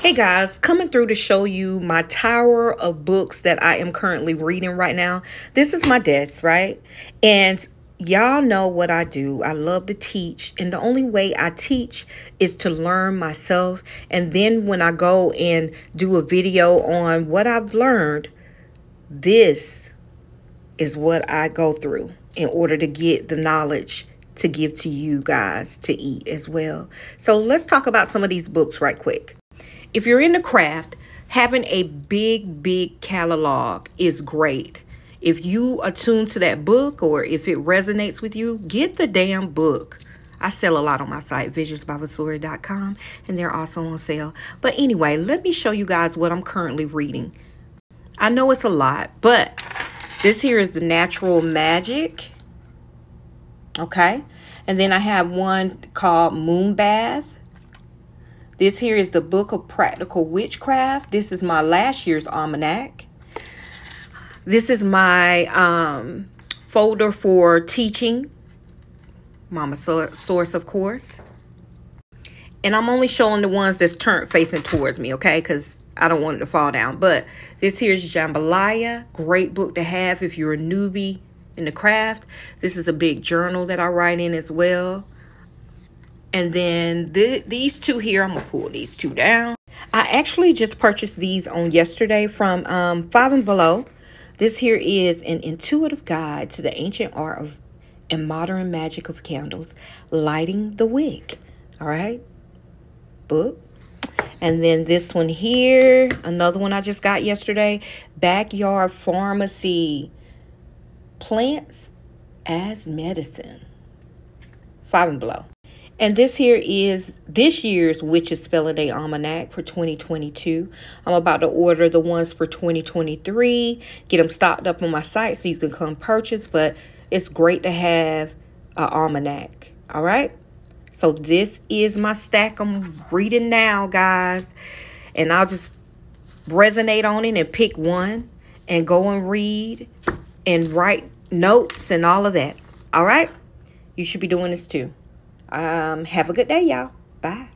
Hey guys, coming through to show you my tower of books that I am currently reading right now. This is my desk, right? And y'all know what I do. I love to teach, and the only way I teach is to learn myself. And then when I go and do a video on what I've learned, this is what I go through in order to get the knowledge to give to you guys to eat as well. So let's talk about some of these books right quick. If you're in the craft, having a big, big catalog is great. If you are tuned to that book or if it resonates with you, get the damn book. I sell a lot on my site, visionsbyvasori.com, and they're also on sale. But anyway, let me show you guys what I'm currently reading. I know it's a lot, but this here is the Natural Magic. Okay. And then I have one called Moon Bath. This here is the Book of Practical Witchcraft. This is my last year's almanac. This is my um, folder for teaching. Mama Source, of course. And I'm only showing the ones that's turned facing towards me, okay? Because I don't want it to fall down. But this here is Jambalaya. Great book to have if you're a newbie in the craft. This is a big journal that I write in as well. And then th these two here, I'm going to pull these two down. I actually just purchased these on yesterday from um, Five and Below. This here is an intuitive guide to the ancient art of and modern magic of candles, lighting the wick. All right, book. And then this one here, another one I just got yesterday, Backyard Pharmacy, Plants as Medicine. Five and Below. And this here is this year's Witches Spell a Day Almanac for 2022. I'm about to order the ones for 2023. Get them stocked up on my site so you can come purchase. But it's great to have an almanac. All right. So this is my stack I'm reading now, guys. And I'll just resonate on it and pick one and go and read and write notes and all of that. All right. You should be doing this too. Um, have a good day, y'all. Bye.